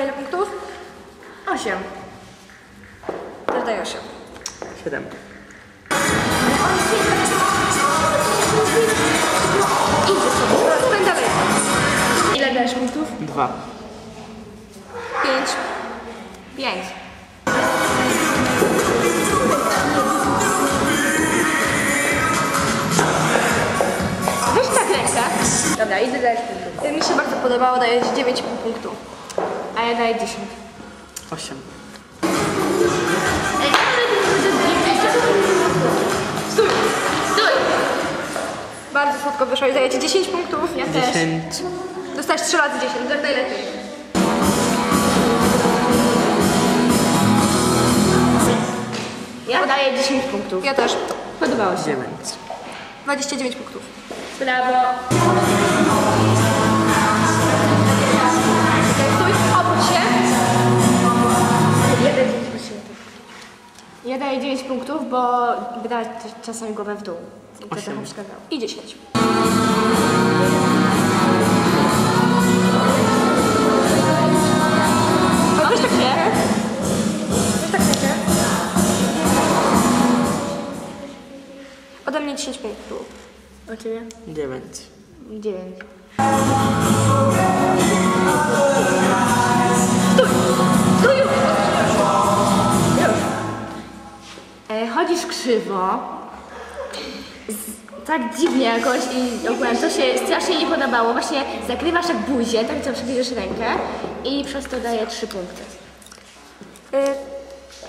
Monika, ile punktów? 8. Też daję 8. Siedem. Idzie sobie. Dobra, stań dalej. Ile dajesz punktów? Dwa. 5. 5. Weź tak rękę. Dobra, ile dajesz punktów? Mi się bardzo podobało, daję 9 punktów. A ja daję 10. Osiem. Stój! Stój! Bardzo słodko wyszło i daję ci 10 punktów. Ja też. Dziesięć. Dostałeś 3 razy 10, tak najlepiej. Ja daję 10 punktów. Ja też. Podobało się. Dziewięć. 29 punktów. Brawo. Ja daję 9 punktów, bo wydać czasami głowę w dół. I to Osiem. trochę przeszkadzało. I 10. A weź tak tak. Ode mnie 10 punktów. O ciebie? Dziewięć. 9. krzywo. Z, tak dziwnie jakoś i ogólnie to się strasznie nie podobało. Właśnie zakrywasz jak buzię, tak zawsze bierzesz rękę i przez to daję 3 punkty. Y,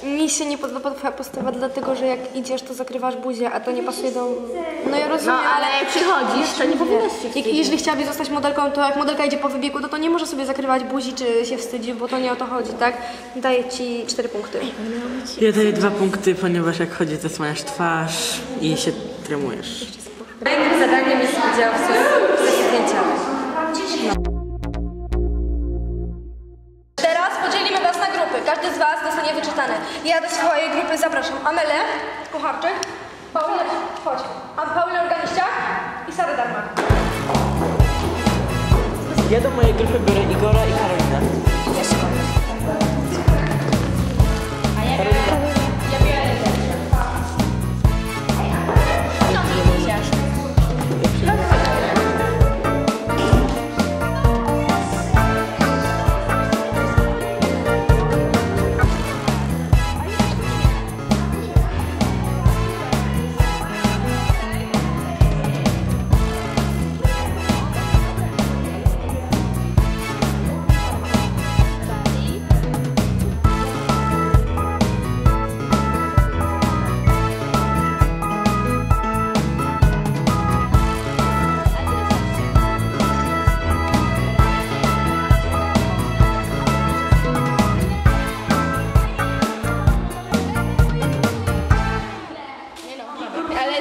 mi się nie podoba twoja postawa, dlatego że jak idziesz, to zakrywasz buzię, a to nie pasuje do... No ja No rozumiem, ale jak przychodzisz, to nie powinnaś się Jak, wstydzić. jeżeli chciałabyś zostać modelką, to jak modelka idzie po wybiegu, to, to nie może sobie zakrywać buzi czy się wstydzi, bo to nie o to chodzi, tak? Daję ci 4 punkty. Ja daję dwa punkty, ponieważ jak chodzi, zasłaniasz twarz i się tremujesz. Kolejnym zadaniem jest udział w Amelę Kucharczyk, Paulinę, chodź, a Paulinę Organiściak i Sarę Darmak. Ja do mojej grupy biorę Igora i Karolinę. Na tym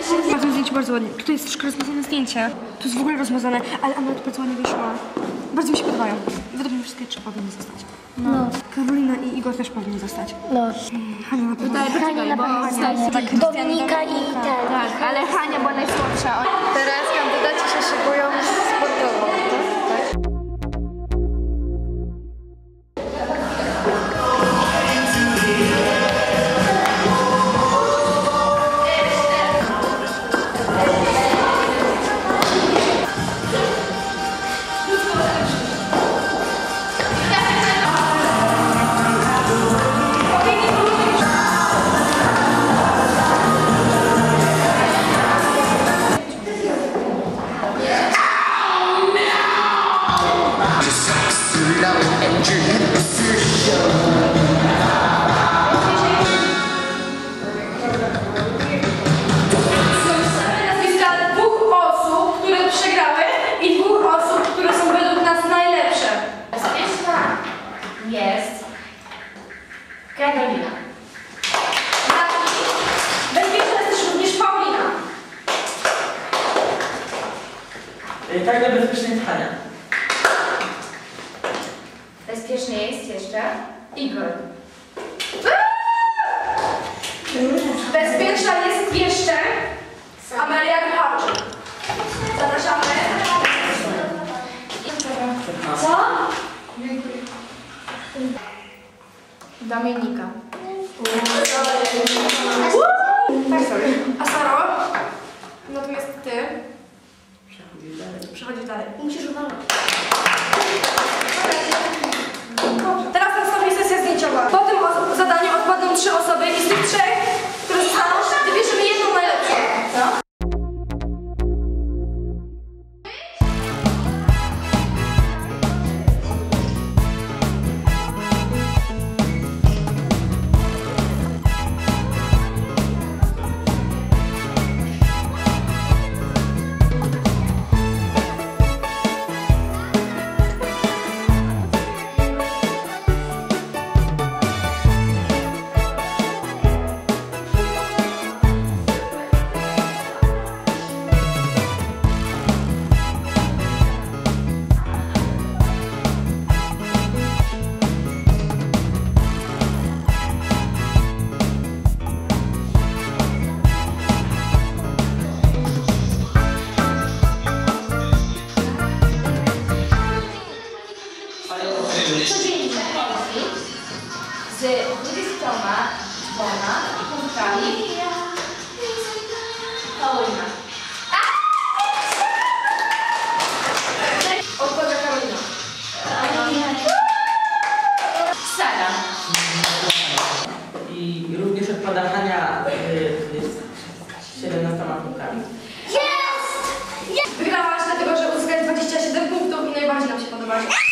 zdjęciu bardzo ładnie. Tutaj jest troszkę rozmazane zdjęcie. Tu jest w ogóle rozmazane, ale Amela to bardzo ładnie wyszła. Bardzo mi się podobają. Według mnie wszystkie trzy powinny zostać. No. Karolina i Igor też powinni zostać. No. Hania na pewno. Poczekaj, bo Tak, Dominika i ten. Tak, ale Hania była najsłabsza. Karolina. Bezpieczna jest też również Paulina. I tak najbezpieczniej jest Hania. Bezpiecznie jest jeszcze Igor. Dominika. Tak, sorry. A Saro? Natomiast ty Przechodzisz dalej. przechodzisz dalej. Musisz uważać. Z 20 dwoma punktami Paulina. Odpowiada Karolina. Sara. I również odpada Hania y, jest 17 punktami. Wygrałaś dlatego, że uzyskałeś 27 punktów i najbardziej nam się podobasz.